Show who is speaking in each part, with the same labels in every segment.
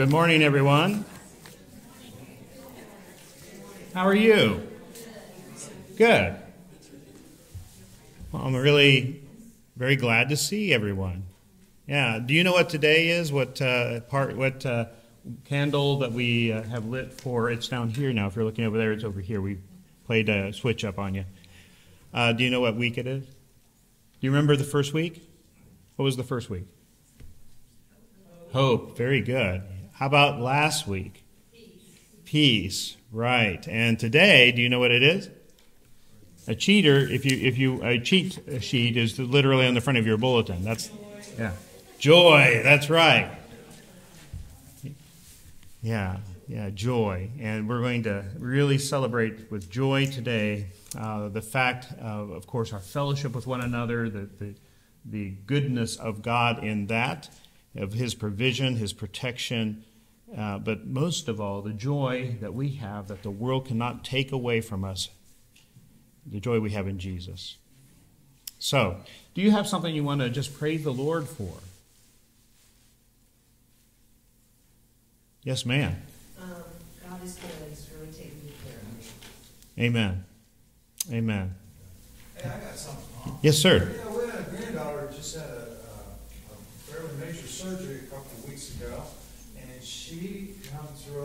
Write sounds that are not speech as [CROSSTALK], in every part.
Speaker 1: good morning, everyone. How are you? Good. Well, I'm really very glad to see everyone. Yeah. Do you know what today is? What uh, part? What uh, candle that we uh, have lit for? It's down here now. If you're looking over there, it's over here. We played a switch up on you. Uh, do you know what week it is? Do you remember the first week? What was the first week? Hope. Very good. How about last week? Peace. Right. And today, do you know what it is? A cheater. If you if you a cheat sheet is literally on the front of your bulletin. That's yeah. Joy. That's right. Yeah. Yeah. Joy. And we're going to really celebrate with joy today uh, the fact, of, of course, our fellowship with one another, the, the the goodness of God in that of his provision, his protection, uh, but most of all, the joy that we have that the world cannot take away from us, the joy we have in Jesus. So, do you have something you want to just praise the Lord for? Yes, ma'am.
Speaker 2: Um, God is good. He's really taking good care of
Speaker 1: me. Amen. Amen.
Speaker 3: Hey, I got something.
Speaker 1: Yes, sir.
Speaker 3: Yeah, we had a granddaughter just had a fairly major surgery a couple of weeks ago, and she comes through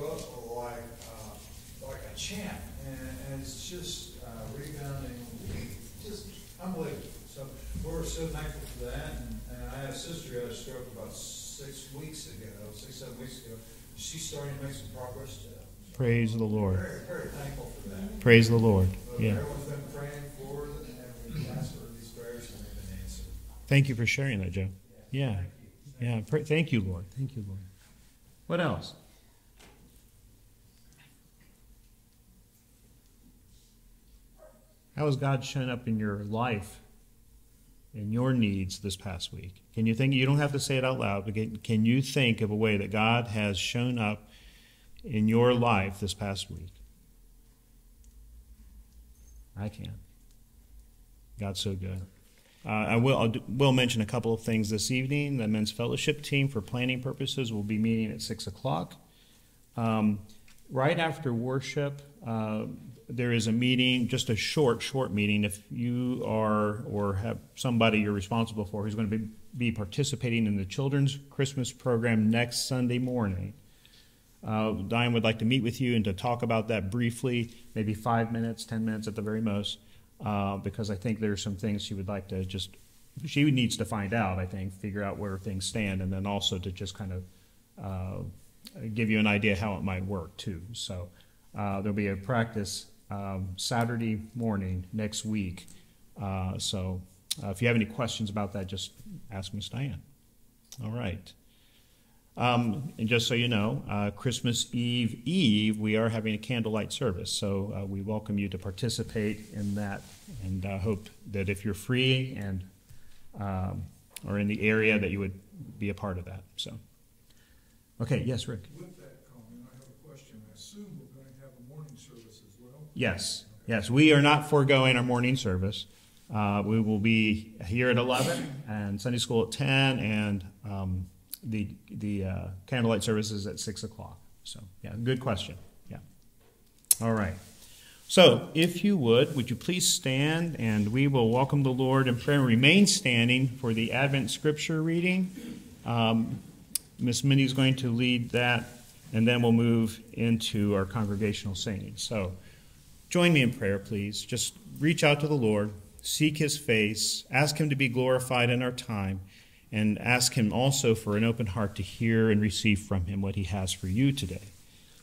Speaker 3: like uh, like a champ, and, and it's just uh, rebounding, just unbelievable. So we're so thankful for that. And, and I had a sister who had a stroke about six weeks ago, six seven weeks ago. She's starting to make some progress.
Speaker 1: Praise the Lord.
Speaker 3: Very, very thankful for that.
Speaker 1: Praise the Lord.
Speaker 3: So
Speaker 1: yeah.
Speaker 3: Everyone's been praying for them, and we asked for these prayers, and they've been answered.
Speaker 1: Thank you for sharing that, Joe. Yeah. Yeah, pray, thank you, Lord. Thank you, Lord. What else? How has God shown up in your life, in your needs this past week? Can you think? You don't have to say it out loud, but can you think of a way that God has shown up in your life this past week? I can. God's so good. Uh, I will I'll, will mention a couple of things this evening. The men's fellowship team, for planning purposes, will be meeting at six o'clock. Um, right after worship, uh, there is a meeting, just a short, short meeting. If you are or have somebody you're responsible for who's going to be, be participating in the children's Christmas program next Sunday morning, uh, Diane would like to meet with you and to talk about that briefly, maybe five minutes, ten minutes at the very most uh, because I think there's some things she would like to just, she needs to find out, I think, figure out where things stand, and then also to just kind of uh, give you an idea how it might work too. So uh, there'll be a practice um, Saturday morning next week. Uh, so uh, if you have any questions about that, just ask Miss Diane. All right. Um, and just so you know, uh, Christmas Eve Eve, we are having a candlelight service. So uh, we welcome you to participate in that and uh, hope that if you're free and um, are in the area, that you would be a part of that. So, okay, yes, Rick.
Speaker 4: With that comment, I have a question. I assume we're going to have a morning service as well?
Speaker 1: Yes, yes. We are not foregoing our morning service. Uh, we will be here at 11 and Sunday school at 10 and um, the the uh, candlelight services at six o'clock. So yeah, good question. Yeah. All right. So if you would, would you please stand and we will welcome the Lord in prayer and remain standing for the Advent Scripture reading. Um, Miss Minnie is going to lead that, and then we'll move into our congregational singing. So join me in prayer, please. Just reach out to the Lord, seek His face, ask Him to be glorified in our time and ask Him also for an open heart to hear and receive from Him what He has for you today.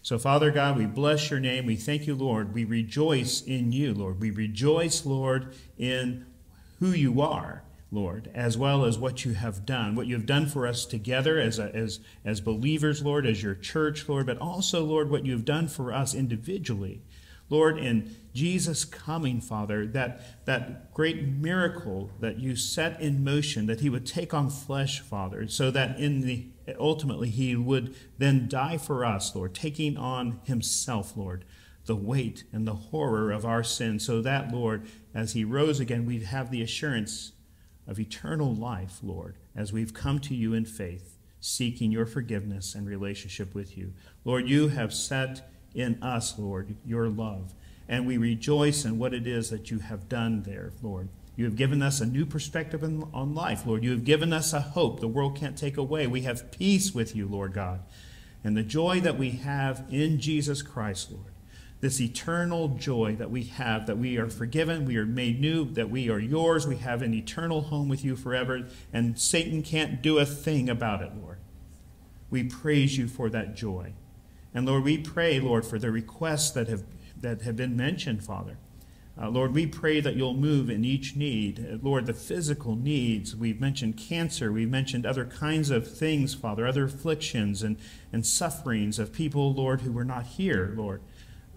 Speaker 1: So, Father God, we bless your name. We thank you, Lord. We rejoice in you, Lord. We rejoice, Lord, in who you are, Lord, as well as what you have done, what you have done for us together as, a, as, as believers, Lord, as your church, Lord, but also, Lord, what you have done for us individually. Lord, in Jesus coming, Father, that, that great miracle that you set in motion, that he would take on flesh, Father, so that in the ultimately he would then die for us, Lord, taking on himself, Lord, the weight and the horror of our sin, so that, Lord, as he rose again, we'd have the assurance of eternal life, Lord, as we've come to you in faith. seeking your forgiveness and relationship with you. Lord, you have set in us, Lord, your love, and we rejoice in what it is that you have done there, Lord. You have given us a new perspective on life, Lord. You have given us a hope the world can't take away. We have peace with you, Lord God. And the joy that we have in Jesus Christ, Lord this eternal joy that we have, that we are forgiven, we are made new, that we are yours, we have an eternal home with you forever, and Satan can't do a thing about it, Lord. We praise you for that joy. And Lord, we pray, Lord, for the requests that have, that have been mentioned, Father. Uh, Lord, we pray that you'll move in each need. Uh, Lord, the physical needs, we've mentioned cancer, we've mentioned other kinds of things, Father, other afflictions and, and sufferings of people, Lord, who were not here, Lord.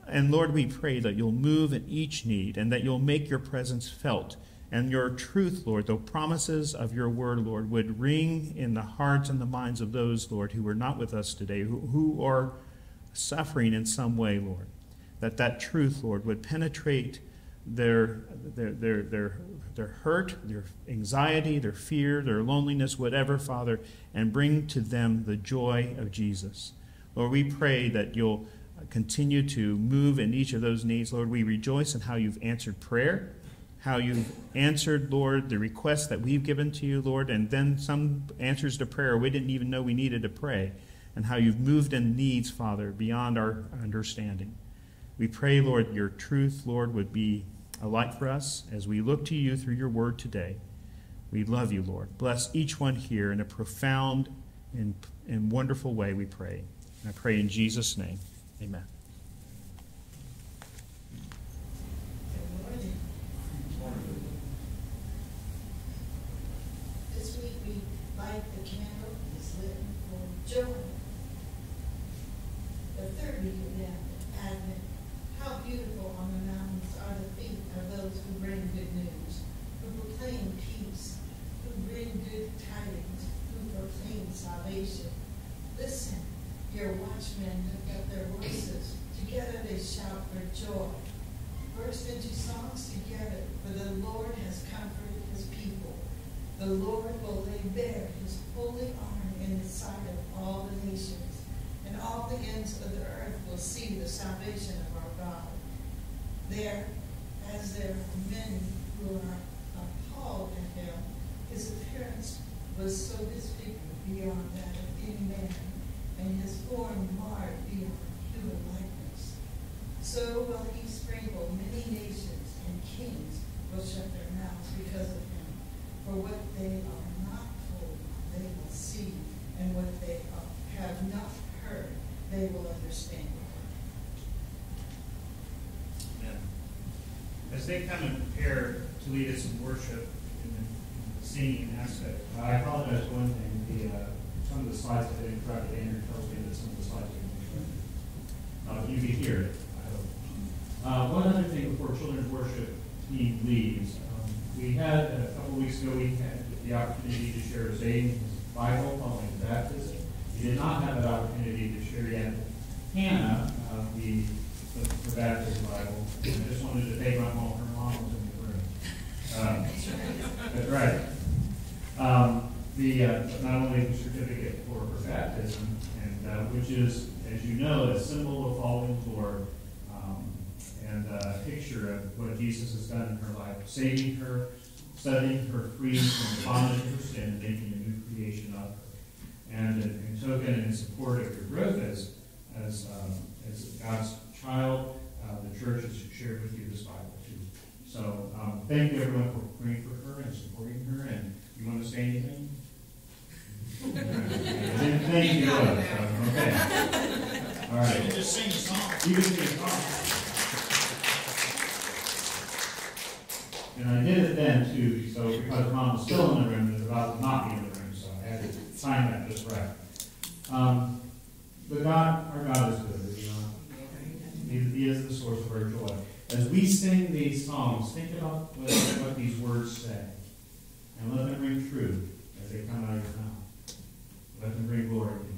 Speaker 1: And Lord, we pray that you'll move in each need and that you'll make your presence felt. And your truth, Lord, the promises of your word, Lord, would ring in the hearts and the minds of those, Lord, who were not with us today, who, who are suffering in some way, Lord. That that truth, Lord, would penetrate their, their, their, their, their hurt, their anxiety, their fear, their loneliness, whatever, Father, and bring to them the joy of Jesus. Lord, we pray that you'll continue to move in each of those needs. Lord, we rejoice in how you've answered prayer, how you've answered, Lord, the requests that we've given to you, Lord, and then some answers to prayer we didn't even know we needed to pray, and how you've moved in needs, Father, beyond our understanding. We pray, Lord, your truth, Lord, would be a light for us as we look to you through your word today. We love you, Lord. Bless each one here in a profound and, and wonderful way, we pray. And I pray in Jesus' name. Amen.
Speaker 2: This week we light the candle is lit for joy. The third week of Advent, how beautiful on the mountains are the feet of those who bring good news, who proclaim peace, who bring good tidings, who proclaim salvation. Listen your watchmen lift up their voices. Together they shout for joy. Burst into songs together, for the Lord has comforted his people. The Lord will lay bare his holy arm in the sight of all the nations, and all the ends of the earth will see the salvation of our God. There, as there are many who are appalled at him, his appearance was so disfigured beyond that of any man and his form marred beyond human likeness. So will he sprinkle many nations, and kings will shut their mouths because of him. For what they are not told, they will see, and what they have not they will understand.
Speaker 1: Amen. As they come and prepare to lead us in worship in the, in the singing aspect, I apologize for one thing. The uh, some of the slides have been corrected. Andrew tells me that some of the slides have been corrected. Uh, you can hear it, I hope. Uh, one other thing before children's worship team leaves. Um, we had, a couple weeks ago, we had the opportunity to share Zane's Bible following baptism. We did not have that opportunity to share yet Hannah, uh, the, the, the baptism Bible. I just wanted to thank my mom. Her mom was in the room. Um, that's right. Um, the uh, not only the certificate for her baptism, and uh, which is, as you know, a symbol of following the Lord, um, and a picture of what Jesus has done in her life, saving her, setting her free from the bondage of sin, making a new creation of her. And in token and in support of your growth as as um, as God's child, uh, the church has shared with you this Bible too. So um, thank you everyone for praying for her and supporting her. And you want to say anything? Thank you. Okay. All right. You can just sing a song. You can sing a song. And I did it then too, so because mom was still in the room and was about to not be in the room, so I had to sign that just right. Um, but God, our God is good, you know. He, he is the source of our joy. As we sing these songs, think about what, what these words say, and let them ring true as they come out of your mouth. Let them bring glory to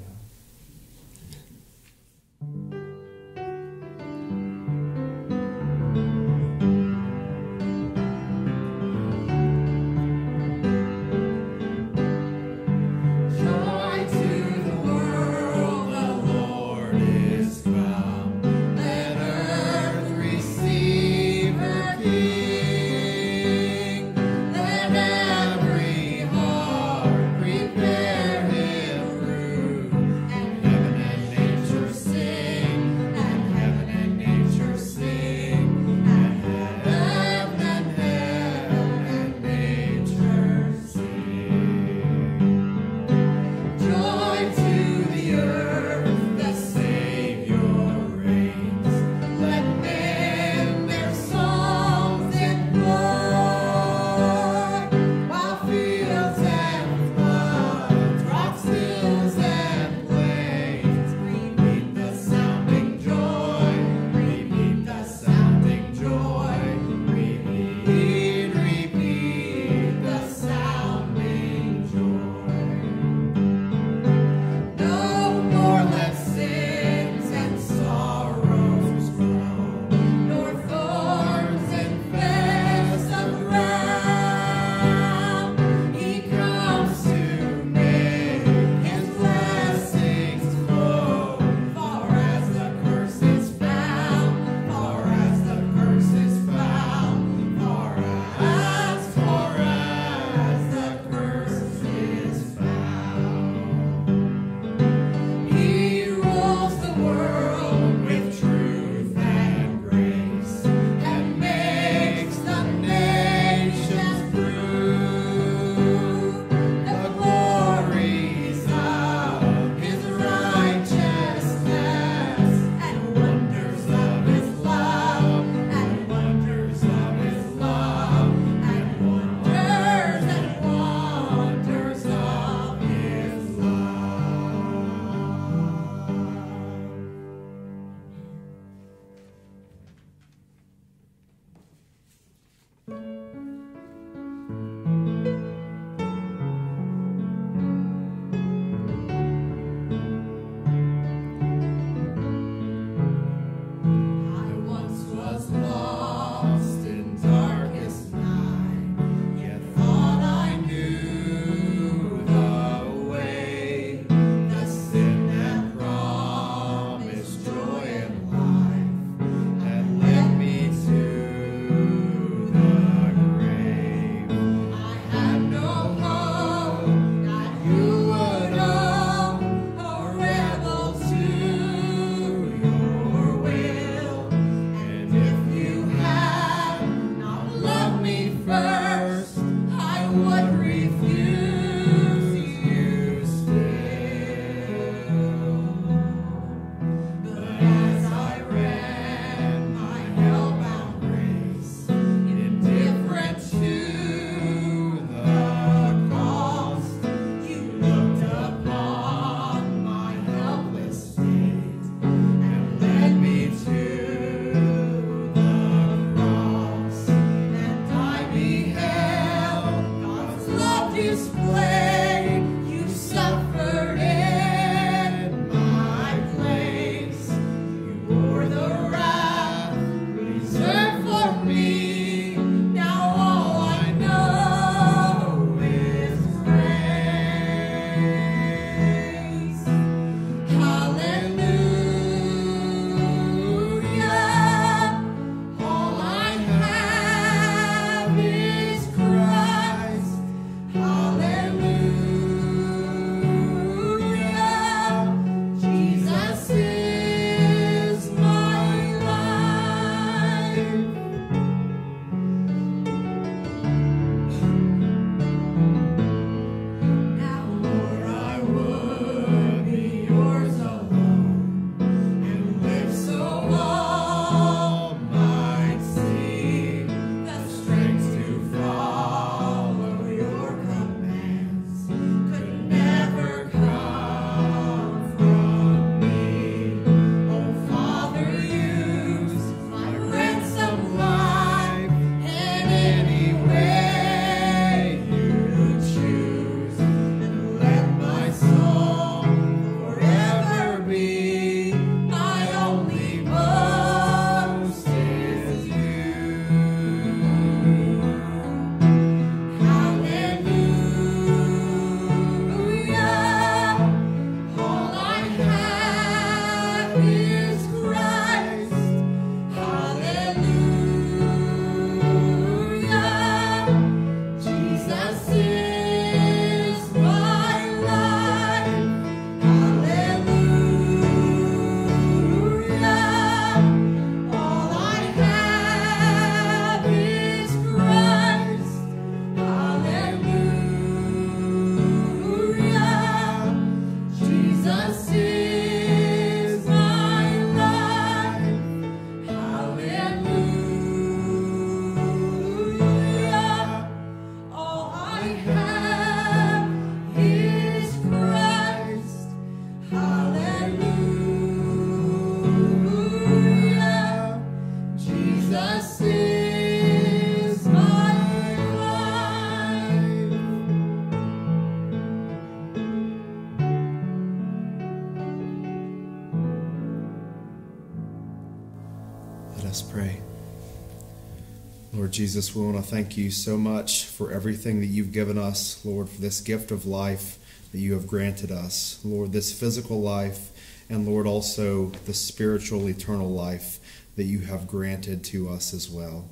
Speaker 5: Jesus, we want to thank you so much for everything that you've given us, Lord, for this gift of life that you have granted us. Lord, this physical life, and Lord, also the spiritual, eternal life that you have granted to us as well.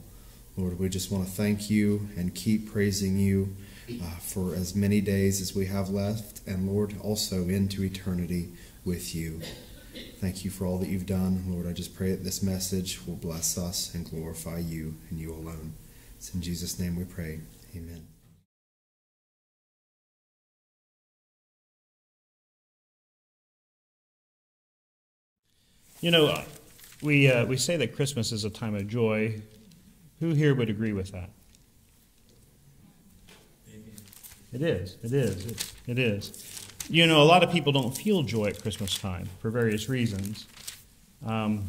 Speaker 5: Lord, we just want to thank you and keep praising you uh, for as many days as we have left, and Lord, also into eternity with you. Thank you for all that you've done. Lord, I just pray that this message will bless us and glorify you and you alone. It's in Jesus' name we pray. Amen.
Speaker 1: You know, we, uh, we say that Christmas is a time of joy. Who here would agree with that? It is. It is. It, it is. You know, a lot of people don't feel joy at Christmas time for various reasons. Um,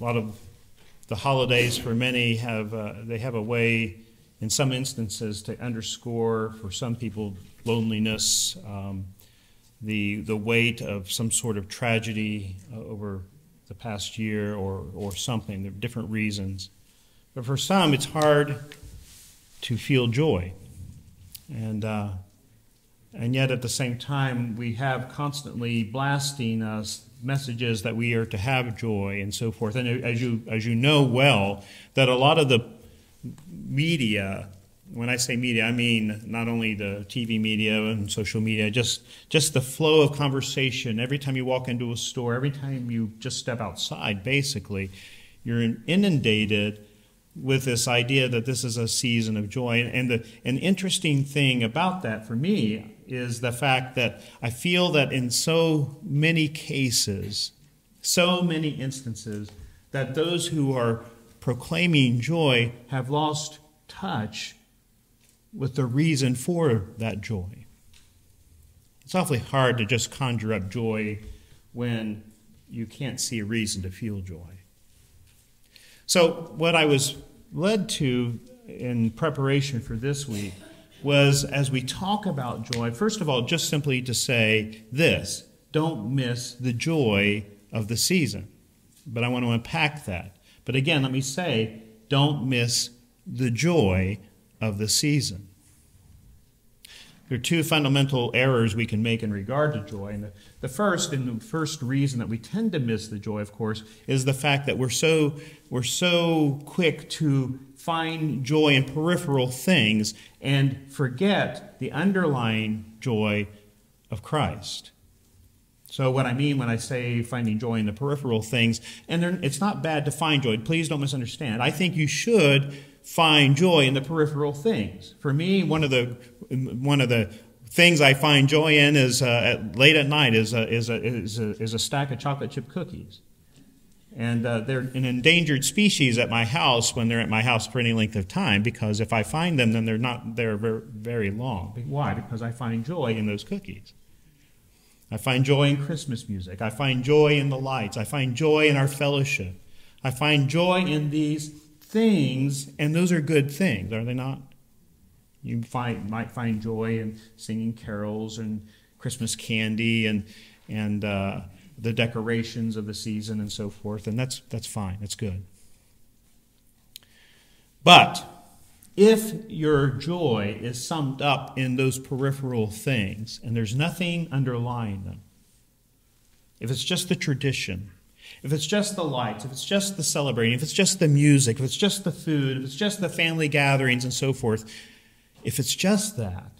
Speaker 1: a lot of the holidays for many have uh, they have a way, in some instances, to underscore for some people loneliness, um, the the weight of some sort of tragedy uh, over the past year or or something. There are different reasons, but for some, it's hard to feel joy, and. Uh, and yet, at the same time, we have constantly blasting us messages that we are to have joy and so forth. And as you, as you know well, that a lot of the media, when I say media, I mean not only the TV media and social media, just, just the flow of conversation. Every time you walk into a store, every time you just step outside, basically, you're inundated with this idea that this is a season of joy. And the, an interesting thing about that for me is the fact that I feel that in so many cases, so many instances, that those who are proclaiming joy have lost touch with the reason for that joy. It's awfully hard to just conjure up joy when you can't see a reason to feel joy. So, what I was led to in preparation for this week was as we talk about joy, first of all, just simply to say this don't miss the joy of the season. But I want to unpack that. But again, let me say, don't miss the joy of the season. There are two fundamental errors we can make in regard to joy. And the, the first, and the first reason that we tend to miss the joy, of course, is the fact that we're so, we're so quick to find joy in peripheral things and forget the underlying joy of Christ. So, what I mean when I say finding joy in the peripheral things, and it's not bad to find joy, please don't misunderstand. I think you should find joy in the peripheral things. For me, one of the one of the things I find joy in is uh, at, late at night is a, is, a, is, a, is a stack of chocolate chip cookies. And uh, they're an endangered species at my house when they're at my house for any length of time because if I find them, then they're not there very, long. Why? Because I find joy in those cookies. I find joy in Christmas music. I find joy in the lights. I find joy in our fellowship. I find joy in these things, and those are good things, are they not? You find, might find joy in singing carols and Christmas candy and, and uh, the decorations of the season and so forth, and that's, that's fine, that's good. But if your joy is summed up in those peripheral things and there's nothing underlying them, if it's just the tradition, if it's just the lights, if it's just the celebrating, if it's just the music, if it's just the food, if it's just the family gatherings and so forth, if it's just that,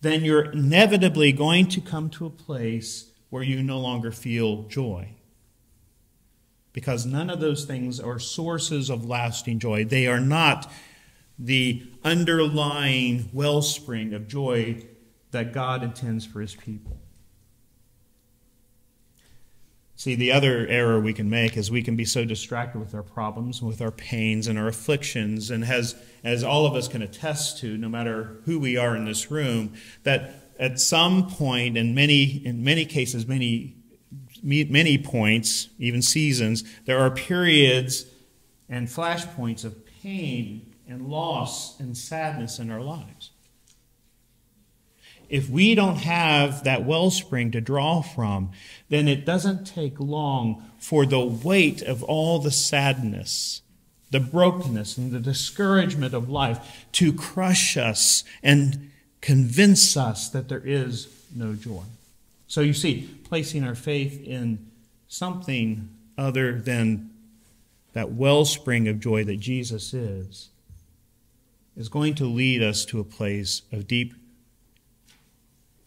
Speaker 1: then you're inevitably going to come to a place where you no longer feel joy. Because none of those things are sources of lasting joy. They are not the underlying wellspring of joy that God intends for his people. See, the other error we can make is we can be so distracted with our problems, with our pains and our afflictions, and as, as all of us can attest to, no matter who we are in this room, that at some point, in many, in many cases, many, many points, even seasons, there are periods and flashpoints of pain and loss and sadness in our lives. if we don't have that wellspring to draw from, then it doesn't take long for the weight of all the sadness, the brokenness, and the discouragement of life to crush us and convince us that there is no joy. So you see, placing our faith in something other than that wellspring of joy that Jesus is, is going to lead us to a place of deep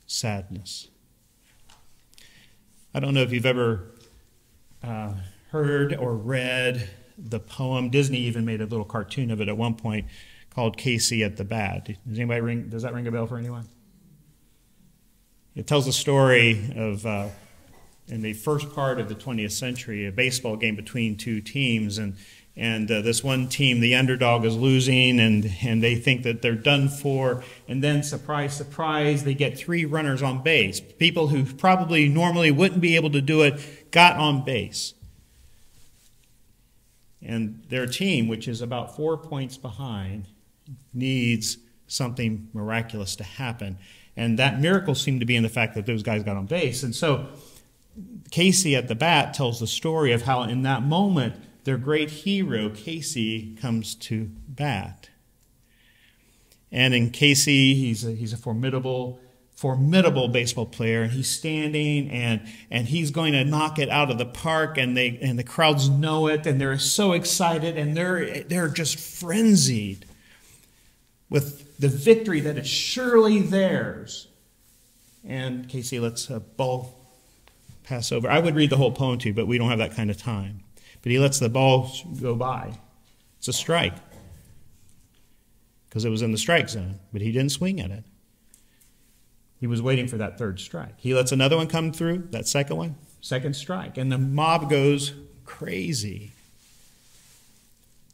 Speaker 1: sadness. I don't know if you've ever uh, heard or read the poem. Disney even made a little cartoon of it at one point called Casey at the Bat. Does anybody ring? Does that ring a bell for anyone? It tells the story of uh, in the first part of the 20th century, a baseball game between two teams, and and uh, this one team, the underdog, is losing, and and they think that they're done for, and then surprise, surprise, they get three runners on base. People who probably normally wouldn't be able to do it got on base, and their team, which is about four points behind, needs something miraculous to happen. And that miracle seemed to be in the fact that those guys got on base. And so Casey at the bat tells the story of how, in that moment, their great hero, Casey, comes to bat. And in Casey, he's a, he's a formidable, formidable baseball player, and he's standing and, and he's going to knock it out of the park, and, they, and the crowds know it, and they're so excited, and they're, they're just frenzied with the victory that is surely theirs. And Casey lets a ball pass over. I would read the whole poem to you, but we don't have that kind of time. But he lets the ball go by. It's a strike because it was in the strike zone, but he didn't swing at it. He was waiting for that third strike. He lets another one come through, that second one, second strike, and the mob goes crazy.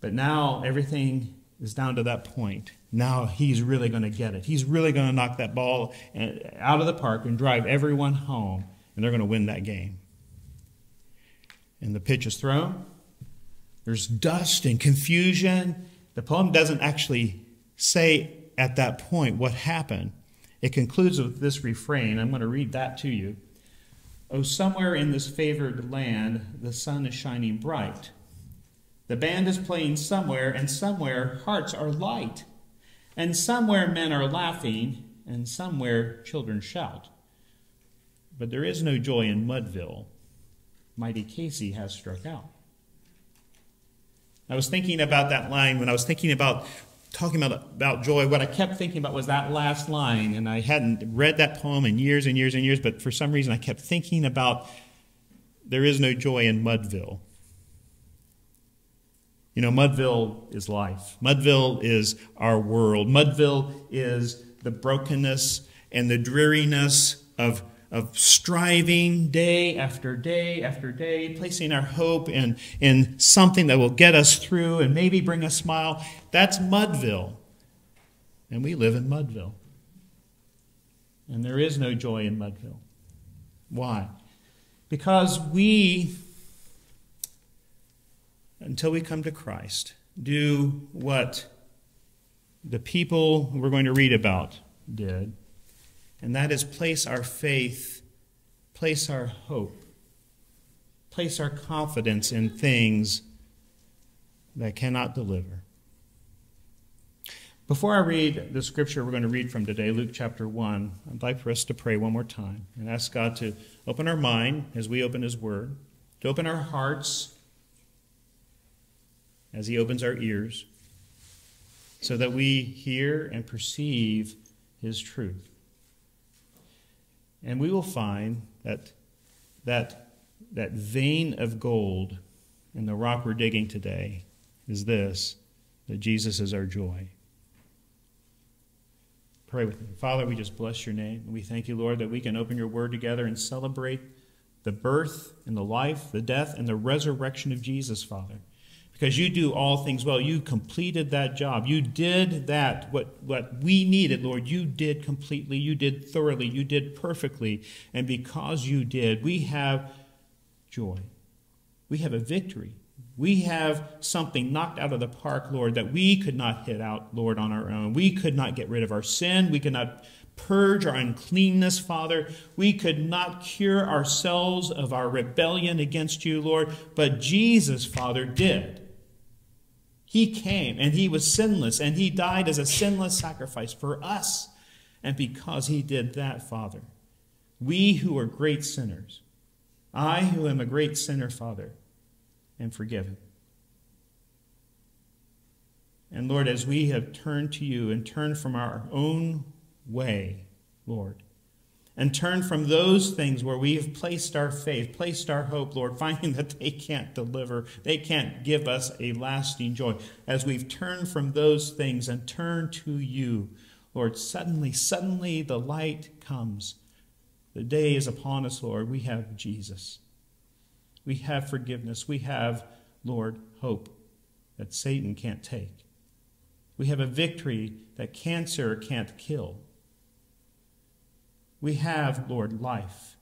Speaker 1: But now everything is down to that point. Now he's really going to get it. He's really going to knock that ball uh, out of the park and drive everyone home, and they're going to win that game. And the pitch is thrown. There's dust and confusion. The poem doesn't actually say at that point what happened. It concludes with this refrain. I'm going to read that to you. Oh, somewhere in this favored land, the sun is shining bright. The band is playing somewhere, and somewhere hearts are light. And somewhere men are laughing, and somewhere children shout. But there is no joy in Mudville. Mighty Casey has struck out. I was thinking about that line when I was thinking about talking about, about joy. What I kept thinking about was that last line, and I hadn't read that poem in years and years and years, but for some reason I kept thinking about there is no joy in Mudville. You know, Mudville is life. Mudville is our world. Mudville is the brokenness and the dreariness of, of striving day after day after day, placing our hope in, in something that will get us through and maybe bring a smile. That's Mudville. And we live in Mudville. And there is no joy in Mudville. Why? Because we until we come to Christ, do what the people we're going to read about did, and that is place our faith, place our hope, place our confidence in things that cannot deliver. Before I read the scripture we're going to read from today, Luke chapter 1, I'd like for us to pray one more time and ask God to open our mind as we open His Word, to open our hearts as He opens our ears so that we hear and perceive His truth. And we will find that that, that vein of gold in the rock we're digging today is this that Jesus is our joy. Pray with me. Father, we just bless your name. And we thank you, Lord, that we can open your word together and celebrate the birth and the life, the death, and the resurrection of Jesus, Father because you do all things well. You completed that job. You did that, what, what we needed, Lord, you did completely. You did thoroughly. You did perfectly. And because you did, we have joy. We have a victory. We have something knocked out of the park, Lord, that we could not hit out, Lord, on our own. We could not get rid of our sin. We could not purge our uncleanness, Father. We could not cure ourselves of our rebellion against you, Lord, but Jesus, Father, did. He came and he was sinless and he died as a sinless sacrifice for us. And because he did that, Father, we who are great sinners, I who am a great sinner, Father, am forgiven. And Lord, as we have turned to you and turned from our own way, Lord, and turn from those things where we have placed our faith, placed our hope, Lord, [LAUGHS] finding that they can't deliver, they can't give us a lasting joy. As we've turned from those things and turned to you, Lord, suddenly, suddenly the light comes. The day is upon us, Lord. We have Jesus. We have forgiveness. We have, Lord, hope that Satan can't take. We have a victory that cancer can't kill. We have, Lord, life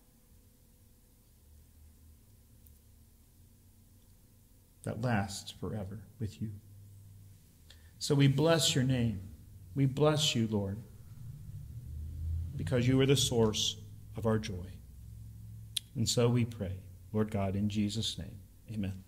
Speaker 1: that lasts forever with you. So we bless your name. We bless you, Lord, because you are the source of our joy. And so we pray, Lord God, in Jesus' name. Amen.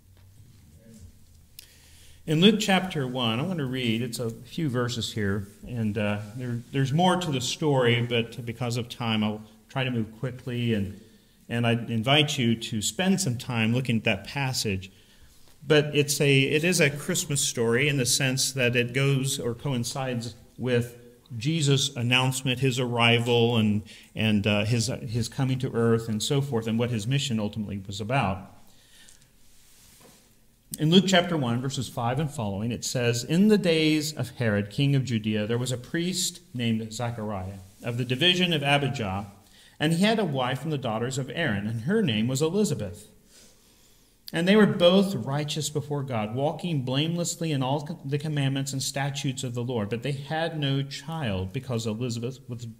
Speaker 1: In Luke chapter 1, I want to read, it's a few verses here, and uh, there, there's more to the story, but because of time, I'll try to move quickly, and, and I invite you to spend some time looking at that passage. But it's a, it is a Christmas story in the sense that it goes or coincides with Jesus' announcement, his arrival, and, and uh, his, his coming to earth, and so forth, and what his mission ultimately was about. In Luke chapter 1, verses 5 and following, it says, In the days of Herod, king of Judea, there was a priest named Zechariah of the division of Abijah, and he had a wife from the daughters of Aaron, and her name was Elizabeth. And they were both righteous before God, walking blamelessly in all the commandments and statutes of the Lord. But they had no child because Elizabeth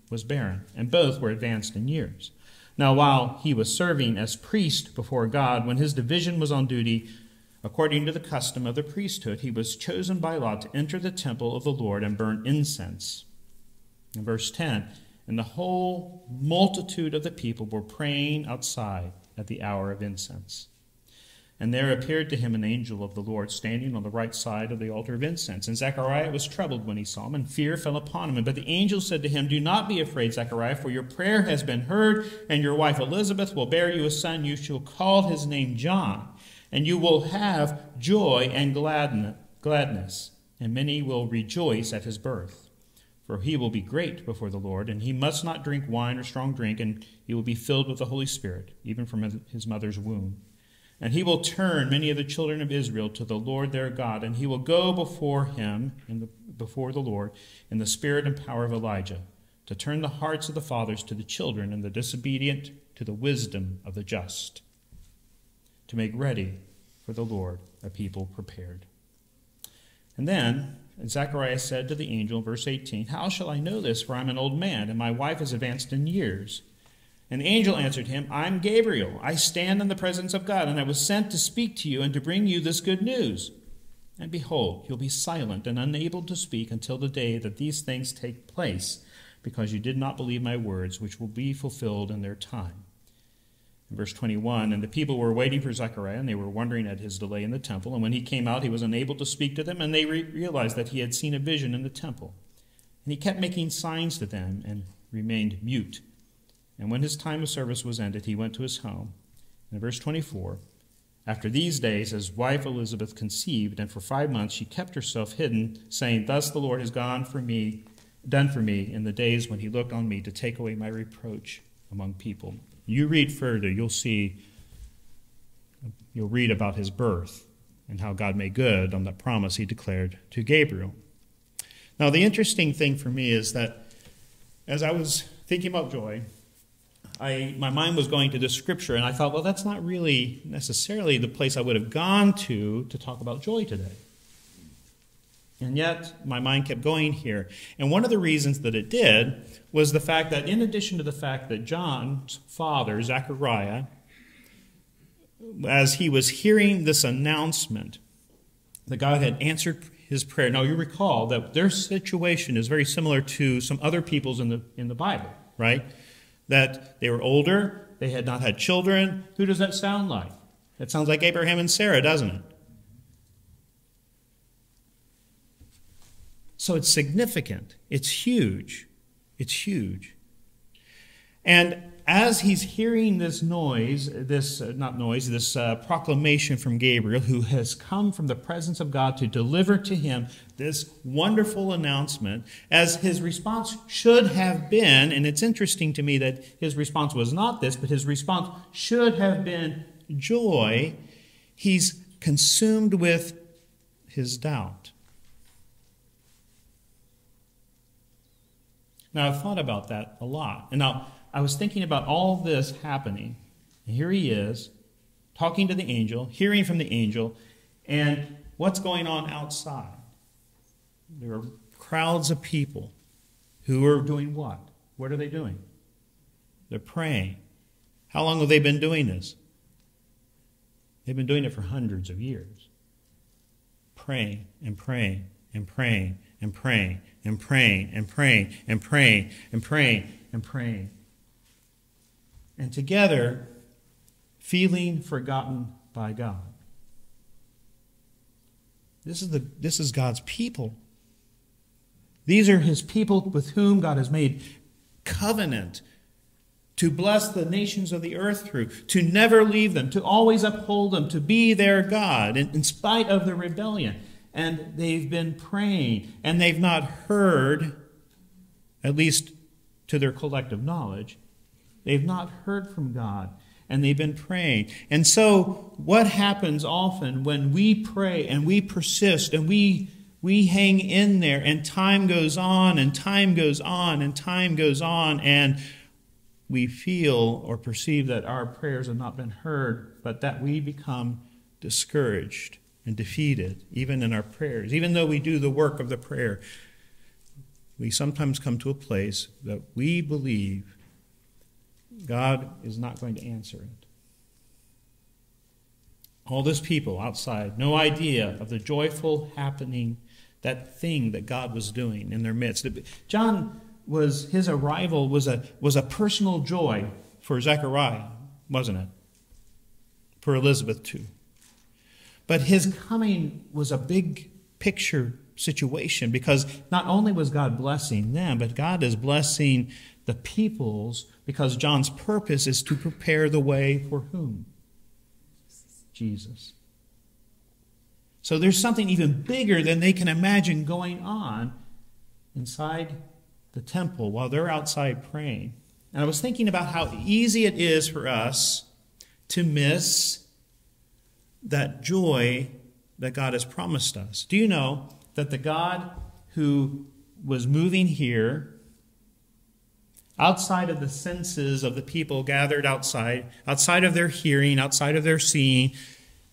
Speaker 1: was barren, and both were advanced in years. Now, while he was serving as priest before God, when his division was on duty, According to the custom of the priesthood, he was chosen by lot to enter the temple of the Lord and burn incense. In verse 10, and the whole multitude of the people were praying outside at the hour of incense. And there appeared to him an angel of the Lord standing on the right side of the altar of incense. And Zechariah was troubled when he saw him, and fear fell upon him. But the angel said to him, Do not be afraid, Zechariah, for your prayer has been heard, and your wife Elizabeth will bear you a son. You shall call his name John and you will have joy and gladness, and many will rejoice at his birth. For he will be great before the Lord, and he must not drink wine or strong drink, and he will be filled with the Holy Spirit, even from his mother's womb. And he will turn many of the children of Israel to the Lord their God, and he will go before him, the, before the Lord, in the spirit and power of Elijah, to turn the hearts of the fathers to the children, and the disobedient to the wisdom of the just to make ready for the Lord a people prepared. And then Zechariah said to the angel, verse 18, How shall I know this? For I'm an old man, and my wife is advanced in years. And the angel answered him, I'm Gabriel. I stand in the presence of God, and I was sent to speak to you and to bring you this good news. And behold, you'll be silent and unable to speak until the day that these things take place, because you did not believe my words, which will be fulfilled in their time. Verse 21, and the people were waiting for Zechariah, and they were wondering at his delay in the temple. And when he came out, he was unable to speak to them, and they re- realized that he had seen a vision in the temple. And he kept making signs to them and remained mute. And when his time of service was ended, he went to his home. In verse 24, after these days, his wife Elizabeth conceived, and for five months she kept herself hidden, saying, Thus the Lord has gone for me, done for me in the days when he looked on me to take away my reproach among people. You read further, you'll see, you'll read about his birth and how God made good on the promise he declared to Gabriel. Now, the interesting thing for me is that as I was thinking about joy, I, my mind was going to this scripture, and I thought, well, that's not really necessarily the place I would have gone to to talk about joy today. And yet, my mind kept going here. And one of the reasons that it did was the fact that, in addition to the fact that John's father, Zechariah, as he was hearing this announcement that God had answered his prayer. Now, you recall that their situation is very similar to some other people's in the, in the Bible, right? That they were older, they had not had children. Who does that sound like? That sounds like Abraham and Sarah, doesn't it? So it's significant. It's huge. It's huge. And as he's hearing this noise, this, uh, not noise, this uh, proclamation from Gabriel, who has come from the presence of God to deliver to him this wonderful announcement, as his response should have been, and it's interesting to me that his response was not this, but his response should have been joy, he's consumed with his doubt. Now, I've thought about that a lot. And now, I was thinking about all this happening. And here he is, talking to the angel, hearing from the angel, and what's going on outside? There are crowds of people who are doing what? What are they doing? They're praying. How long have they been doing this? They've been doing it for hundreds of years. Praying and praying and praying and praying and praying and praying and praying and praying and praying. And together, feeling forgotten by God. This is, the, this is God's people. These are his people with whom God has made covenant to bless the nations of the earth through, to never leave them, to always uphold them, to be their God in, in spite of the rebellion. And they've been praying, and they've not heard, at least to their collective knowledge, they've not heard from God. And they've been praying. And so, what happens often when we pray and we persist and we we hang in there and time goes on and time goes on and time goes on and we feel or perceive that our prayers have not been heard, but that we become discouraged and defeated, even in our prayers. Even though we do the work of the prayer, we sometimes come to a place that we believe God is not going to answer it. All those people outside, no idea of the joyful happening, that thing that God was doing in their midst. John was his arrival was a was a personal joy for Zechariah, wasn't it? For Elizabeth too. But his mm-hmm. coming was a big picture situation because not only was God blessing them, but God is blessing the peoples because John's purpose is to prepare the way for whom? Jesus. So there's something even bigger than they can imagine going on inside the temple while they're outside praying. And I was thinking about how easy it is for us to miss that joy that God has promised us. Do you know that the God who was moving here outside of the senses of the people gathered outside, outside of their hearing, outside of their seeing,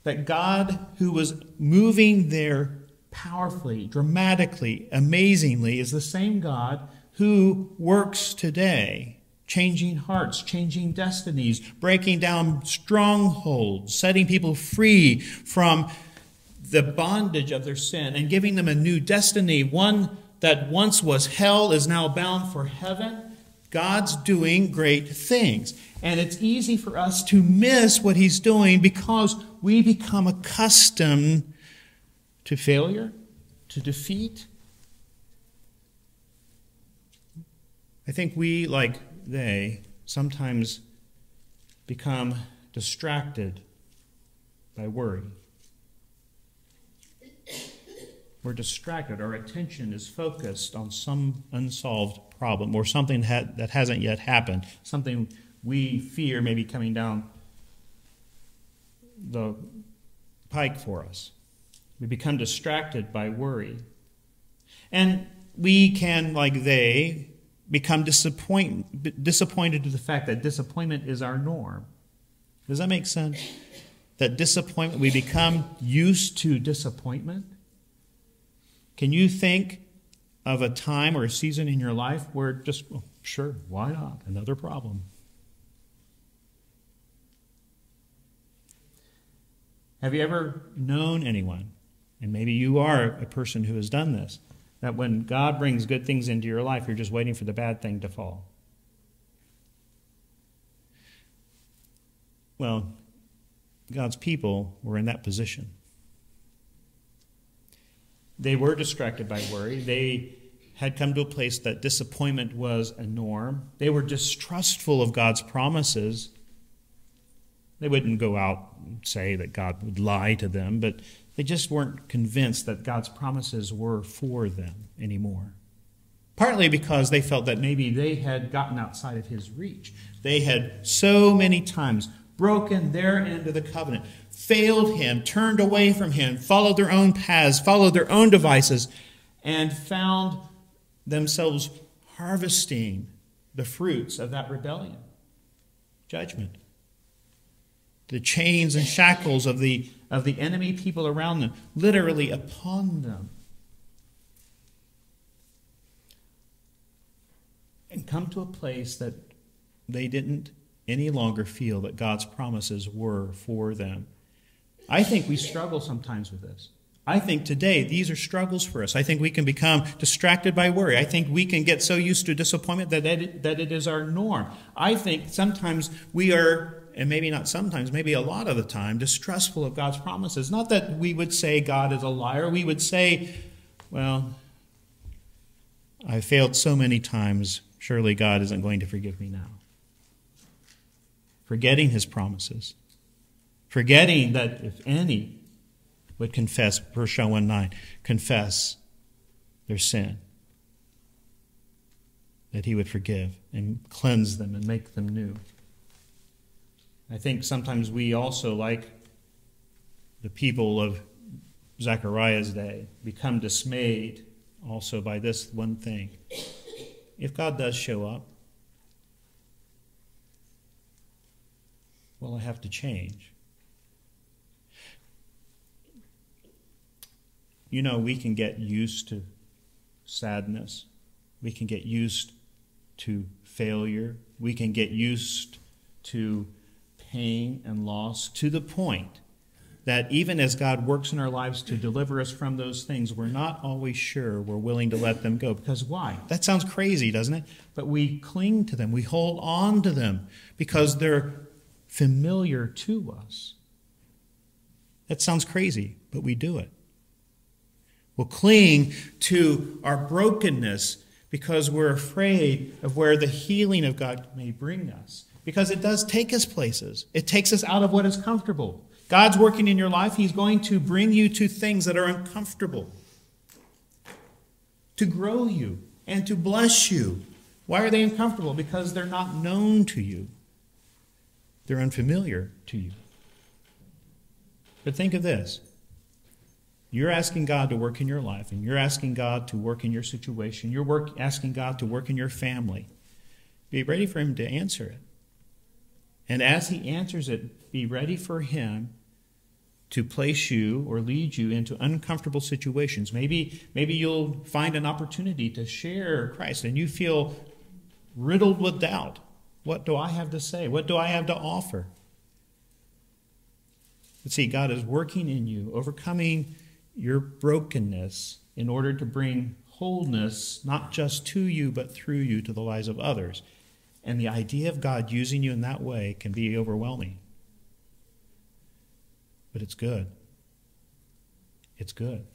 Speaker 1: that God who was moving there powerfully, dramatically, amazingly is the same God who works today, changing hearts, changing destinies, breaking down strongholds, setting people free from the bondage of their sin, and giving them a new destiny. One that once was hell is now bound for heaven. God's doing great things. And it's easy for us to miss what He's doing because we become accustomed to failure, to defeat, I think we, like they, sometimes become distracted by worry. We're distracted. Our attention is focused on some unsolved problem or something that hasn't yet happened, something we fear may be coming down the pike for us. We become distracted by worry. And we can, like they, become disappoint, disappointed to the fact that disappointment is our norm. Does that make sense? That disappointment, we become used to disappointment. Can you think of a time or a season in your life where just, well, sure, why not? Another problem. Have you ever known anyone and maybe you are a person who has done this, that when God brings good things into your life, you're just waiting for the bad thing to fall. Well, God's people were in that position. They were distracted by worry. They had come to a place that disappointment was a norm. They were distrustful of God's promises. They wouldn't go out and say that God would lie to them, but they just weren't convinced that God's promises were for them anymore. Partly because they felt that maybe they had gotten outside of His reach. They had so many times broken their end of the covenant, failed Him, turned away from Him, followed their own paths, followed their own devices, and found themselves harvesting the fruits of that rebellion judgment. The chains and shackles of the, of the enemy people around them, literally upon them. And come to a place that they didn't any longer feel that God's promises were for them. I think we struggle sometimes with this. I think today these are struggles for us. I think we can become distracted by worry. I think we can get so used to disappointment that it, that it is our norm. I think sometimes we are, and maybe not sometimes, maybe a lot of the time, distrustful of God's promises. Not that we would say God is a liar. We would say, well, I failed so many times. Surely God isn't going to forgive me now. Forgetting his promises. Forgetting that if any would confess, 1 John 1 9, confess their sin, that he would forgive and cleanse them and make them new. I think sometimes we also, like the people of Zechariah's day, become dismayed also by this one thing. If God does show up, well, I have to change. You know, we can get used to sadness. We can get used to failure. We can get used to pain and loss to the point that even as God works in our lives to deliver us from those things, we're not always sure we're willing to let them go. Because why? That sounds crazy, doesn't it? But we cling to them, we hold on to them because they're familiar to us. That sounds crazy, but we do it. We'll cling to our brokenness because we're afraid of where the healing of God may bring us. Because it does take us places, it takes us out of what is comfortable. God's working in your life, He's going to bring you to things that are uncomfortable, to grow you and to bless you. Why are they uncomfortable? Because they're not known to you, they're unfamiliar to you. But think of this you're asking God to work in your life, and you're asking God to work in your situation. You're work, asking God to work in your family. Be ready for Him to answer it. And as He answers it, be ready for Him to place you or lead you into uncomfortable situations. Maybe, maybe you'll find an opportunity to share Christ and you feel riddled with doubt. What do I have to say? What do I have to offer? But see, God is working in you, overcoming your brokenness in order to bring wholeness, not just to you, but through you to the lives of others. And the idea of God using you in that way can be overwhelming. But it's good. It's good.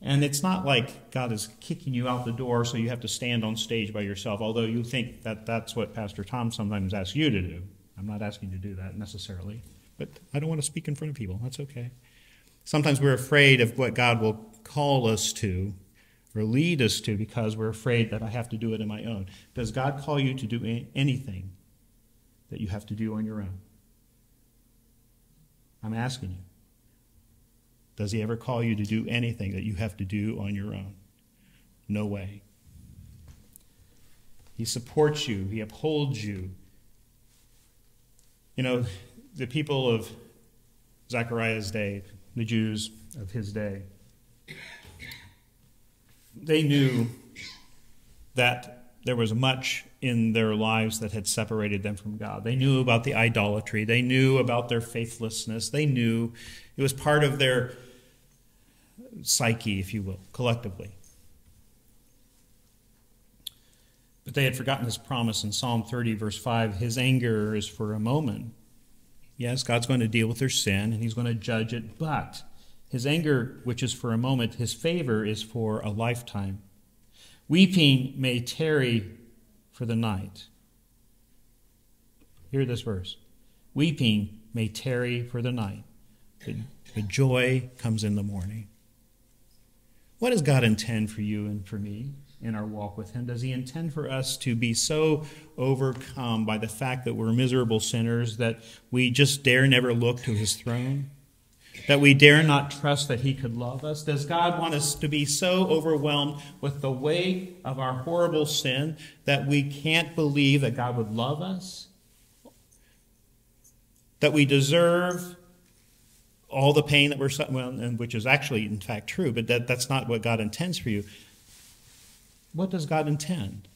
Speaker 1: And it's not like God is kicking you out the door so you have to stand on stage by yourself, although you think that that's what Pastor Thom sometimes asks you to do. I'm not asking you to do that necessarily. But I don't want to speak in front of people. That's okay. Sometimes we're afraid of what God will call us to or lead us to because we're afraid that I have to do it on my own. Does God call you to do anything that you have to do on your own? I'm asking you. Does He ever call you to do anything that you have to do on your own? No way. He supports you, He upholds you. You know, the people of Zechariah's day, the Jews of his day. They knew that there was much in their lives that had separated them from God. They knew about the idolatry, they knew about their faithlessness, they knew it was part of their psyche, if you will, collectively. But they had forgotten his promise in Psalm 30, verse 5. His anger is for a moment. Yes, God's going to deal with their sin and he's going to judge it, but his anger, which is for a moment, his favor is for a lifetime. Weeping may tarry for the night. Hear this verse. Weeping may tarry for the night, but, but joy comes in the morning. What does God intend for you and for me in our walk with Him? Does He intend for us to be so overcome by the fact that we're miserable sinners that we just dare never look to His throne? That we dare not trust that He could love us? Does God want us to be so overwhelmed with the weight of our horrible sin that we can't believe that God would love us? That we deserve all the pain that we're well, and which is actually in fact true, but that, that's not what God intends for you. What does God intend?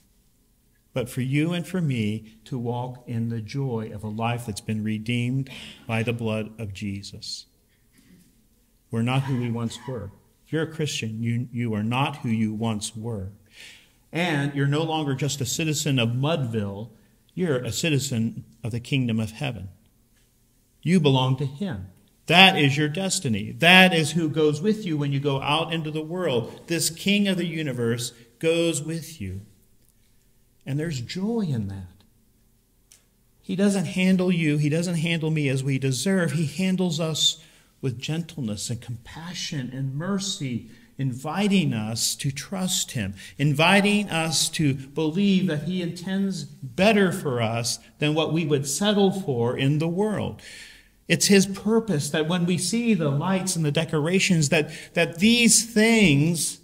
Speaker 1: But for you and for me to walk in the joy of a life that's been redeemed by the blood of Jesus. We're not who we once were. If you're a Christian, you, you are not who you once were. And you're no longer just a citizen of Mudville, you're a citizen of the kingdom of heaven. You belong to Him. That is your destiny. That is who goes with you when you go out into the world. This King of the universe goes with you. And there's joy in that. He doesn't handle you, He doesn't handle me as we deserve. He handles us with gentleness and compassion and mercy, inviting us to trust Him, inviting us to believe that He intends better for us than what we would settle for in the world. It's his purpose that when we see the lights and the decorations, that, that these things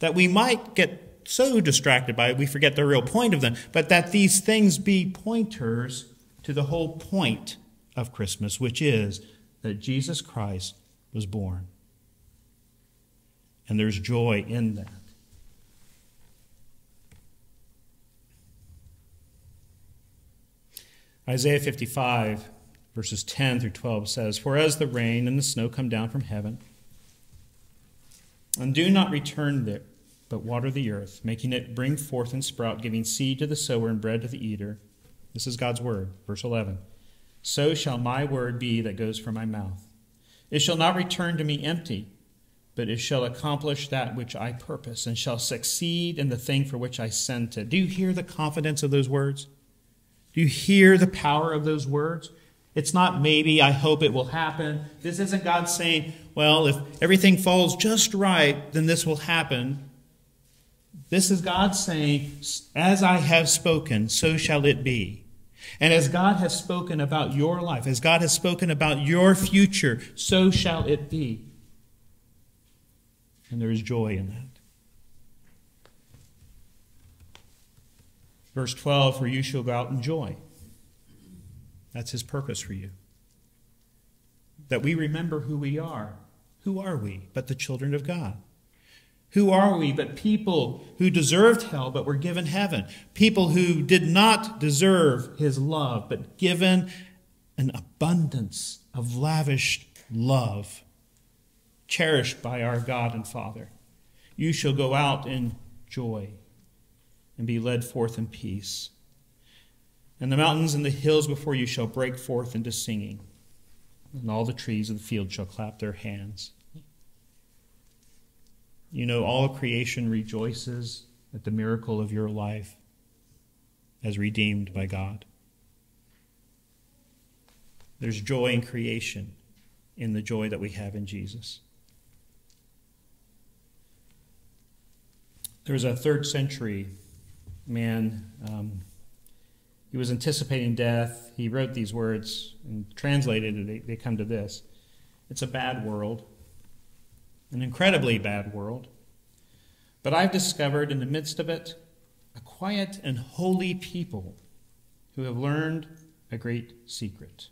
Speaker 1: that we might get so distracted by, it we forget the real point of them, but that these things be pointers to the whole point of Christmas, which is that Jesus Christ was born. And there's joy in that. Isaiah 55 verses 10 through 12 says, For as the rain and the snow come down from heaven, and do not return there, but water the earth, making it bring forth and sprout, giving seed to the sower and bread to the eater. This is God's word. Verse 11. So shall my word be that goes from my mouth. It shall not return to me empty, but it shall accomplish that which I purpose, and shall succeed in the thing for which I sent it. Do you hear the confidence of those words? Do you hear the power of those words? It's not maybe, I hope it will happen. This isn't God saying, well, if everything falls just right, then this will happen. This is God saying, as I have spoken, so shall it be. And as God has spoken about your life, as God has spoken about your future, so shall it be. And there is joy in that. Verse 12 For you shall go out in joy. That's his purpose for you. That we remember who we are. Who are we but the children of God? Who are we but people who deserved hell but were given heaven? People who did not deserve his love but given an abundance of lavish love, cherished by our God and Father. You shall go out in joy and be led forth in peace. And the mountains and the hills before you shall break forth into singing, and all the trees of the field shall clap their hands. You know, all creation rejoices at the miracle of your life as redeemed by God. There's joy in creation in the joy that we have in Jesus. There was a third century man. Um, he was anticipating death. He wrote these words and translated it. They, they come to this It's a bad world, an incredibly bad world. But I've discovered in the midst of it a quiet and holy people who have learned a great secret.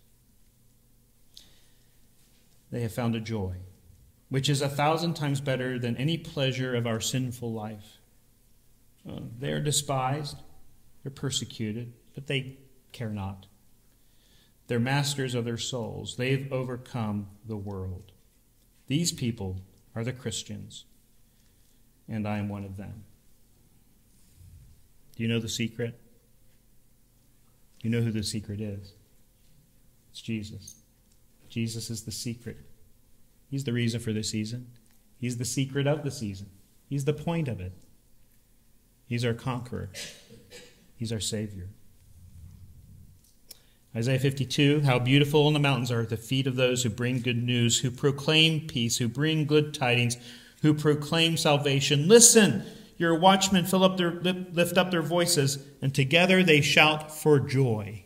Speaker 1: They have found a joy, which is a thousand times better than any pleasure of our sinful life. Uh, they are despised, they're persecuted, but they care not. They're masters of their souls. They've overcome the world. These people are the Christians, and I am one of them. Do you know the secret? You know who the secret is? It's Jesus. Jesus is the secret. He's the reason for the season. He's the secret of the season. He's the point of it. He's our conqueror. He's our Savior. Isaiah 52 How beautiful in the mountains are the feet of those who bring good news, who proclaim peace, who bring good tidings, who proclaim salvation. Listen, your watchmen fill up their, lift up their voices, and together they shout for joy.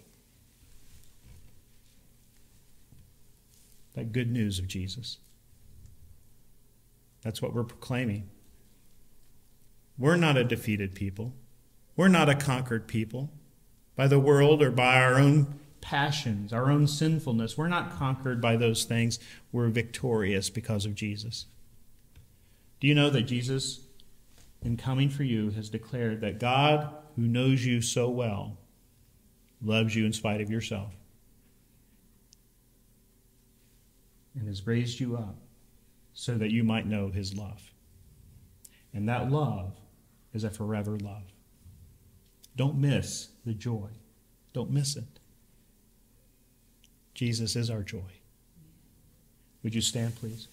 Speaker 1: That good news of Jesus. That's what we're proclaiming. We're not a defeated people. We're not a conquered people by the world or by our own passions, our own sinfulness. We're not conquered by those things. We're victorious because of Jesus. Do you know that Jesus, in coming for you, has declared that God, who knows you so well, loves you in spite of yourself and has raised you up so that you might know his love? And that love is a forever love. Don't miss the joy. Don't miss it. Jesus is our joy. Would you stand, please?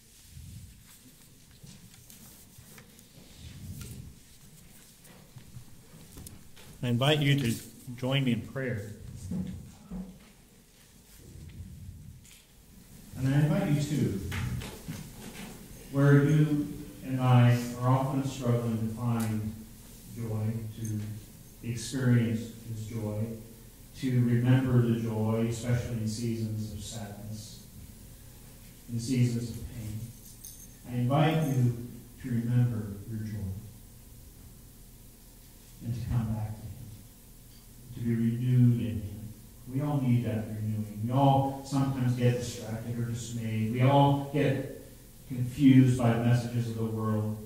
Speaker 1: I invite you to join me in prayer. And I invite you too, where you and I are often struggling to find joy, to experience this joy, to remember the joy, especially in seasons of sadness, in seasons of pain. I invite you to remember your joy and to come back to Him, to be renewed in Him. We all need that renewing. We all sometimes get distracted or dismayed. We all get confused by the messages of the world.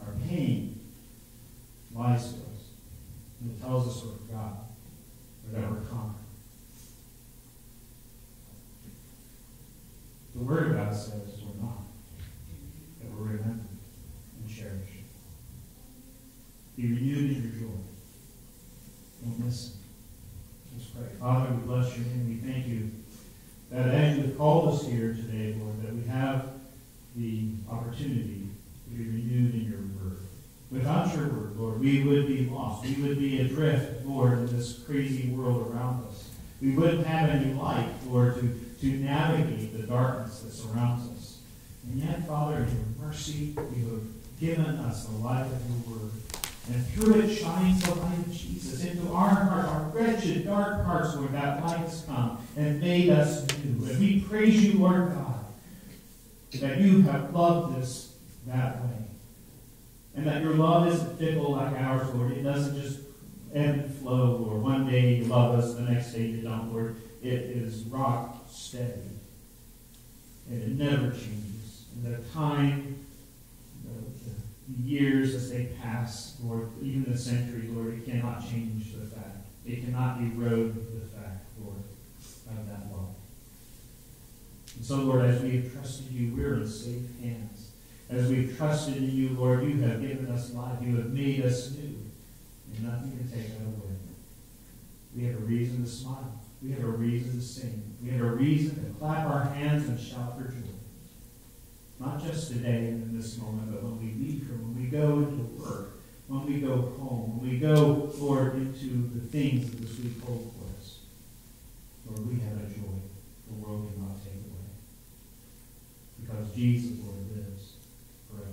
Speaker 1: Our pain lies to us. And it tells us we're God that we're conquered. The Word of God says we're not, that we're remembered and cherished. Be renewed in your joy. Don't miss it. Let's pray. Father, we bless your name. We thank you that as you have called us here today, Lord, that we have the opportunity to be renewed in your. Without your word, Lord, we would be lost. We would be adrift, Lord, in this crazy world around us. We wouldn't have any light, Lord, to, to navigate the darkness that surrounds us. And yet, Father, in your mercy, you have given us the light of your word. And through it shines the light of Jesus into our heart, our wretched, dark hearts, where that light has come and made us new. And we praise you, Lord God, that you have loved us that way. And that your love isn't fickle like ours, Lord. It doesn't just ebb and flow, Lord. One day you love us, the next day you don't, Lord. It is rock steady. And it never changes. And the time, the, the years as they pass, Lord, even the centuries, Lord, it cannot change the fact. It cannot erode the fact, Lord, of that love. And so, Lord, as we have trusted you, we're in safe hands. As we've trusted in you, Lord, you have given us life. You have made us new. And nothing can take that away. We have a reason to smile. We have a reason to sing. We have a reason to clap our hands and shout for joy. Not just today and in this moment, but when we leave here, when we go into work, when we go home, when we go, Lord, into the things that this week hold for us. Lord, we have a joy the world cannot take away. Because Jesus, Lord, lives forever.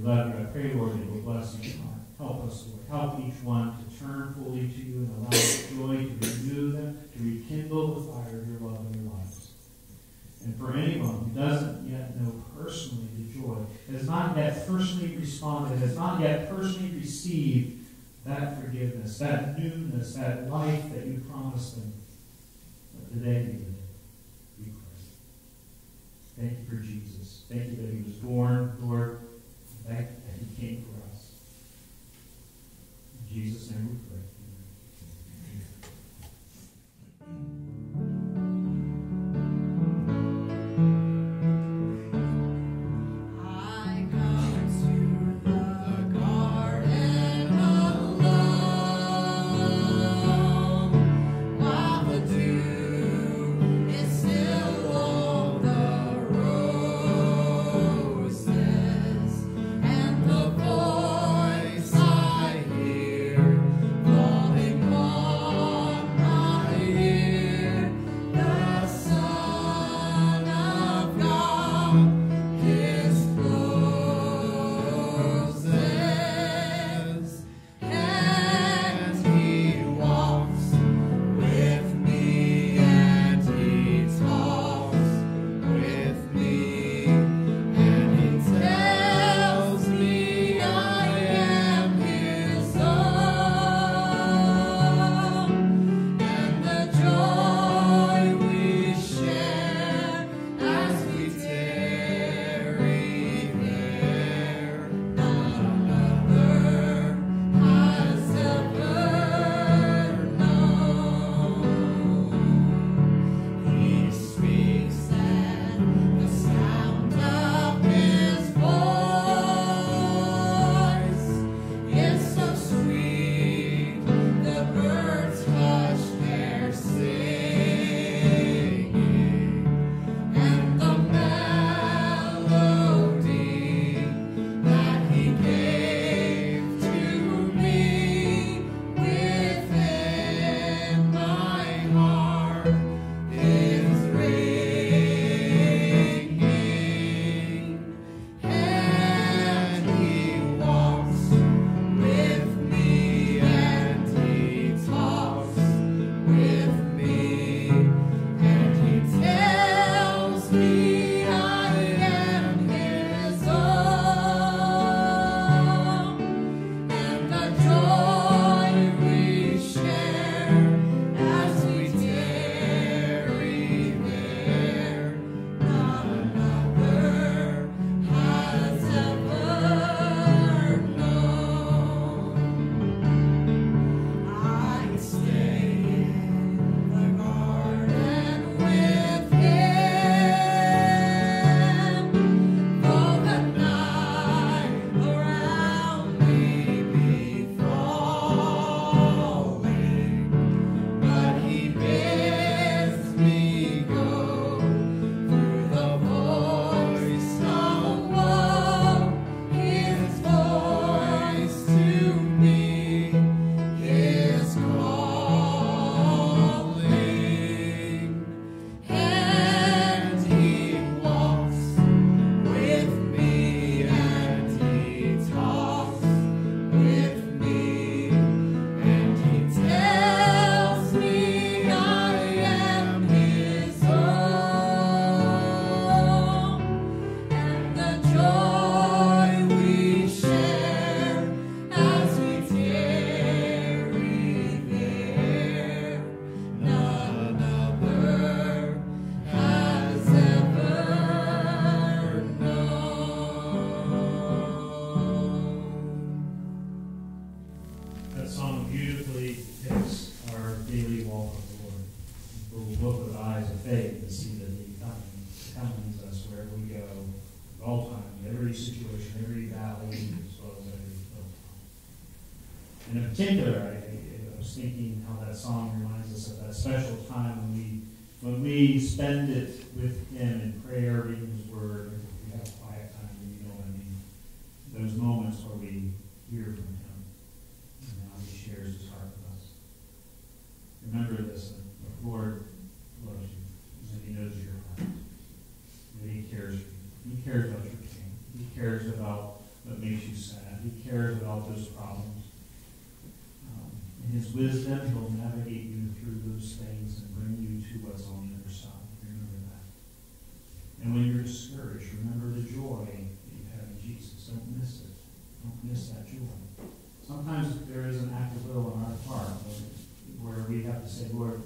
Speaker 1: We love you. I pray, Lord, that you will bless each one. Help us, Lord. Help each one to turn fully to you and allow joy to renew them, to rekindle the fire of your love in their lives. And for anyone who doesn't yet know personally the joy, has not yet personally responded, has not yet personally received that forgiveness, that newness, that life that you promised them, but today be pray. Thank you for Jesus. Thank you that he was born, Lord. That he came for us. In Jesus' name particular, I, I was thinking how that song reminds us of that special time when we when we spend it with Him in prayer, reading His Word, we have a quiet time, you know what I mean. Those moments where we hear from Him and how He shares His heart with us. Remember this: the Lord loves you, and He knows your heart, and He cares for you. He cares about your pain. He cares about what makes you sad. He cares about those problems. In His wisdom, He'll navigate you through those things and bring you to what's on the other side. Remember that. And when you're discouraged, remember the joy that you have in Jesus. Don't miss it. Don't miss that joy. Sometimes there is an act of will on our part where, where we have to say, Lord,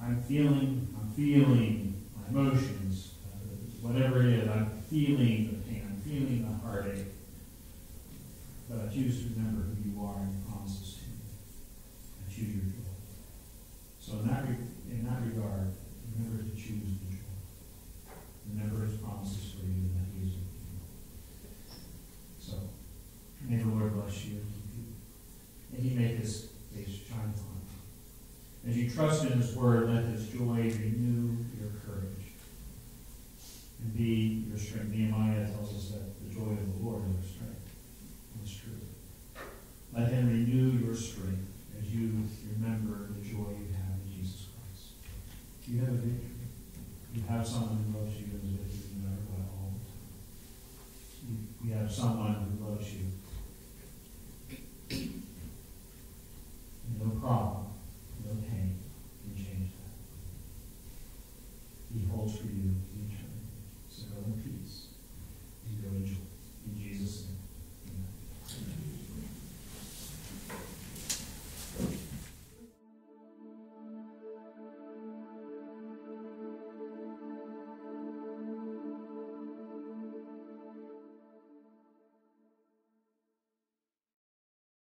Speaker 1: I'm feeling, I'm feeling my emotions, uh, whatever it is, I'm feeling the pain, I'm feeling the heartache. But I choose to remember who you are and your promises to me. I choose your joy. So in that, re- in that regard, remember to choose the joy. Remember his promises for you and that he is with you. So, may the Lord bless you and keep you. And he make his face shine upon you. As you trust in his word, let his joy renew your courage and be your strength. Nehemiah tells us that the joy of the Lord is our strength. That's true. Let him renew your strength as you remember the joy you have in Jesus Christ. You have a victory. You have someone who loves you is with you what all the. You, have someone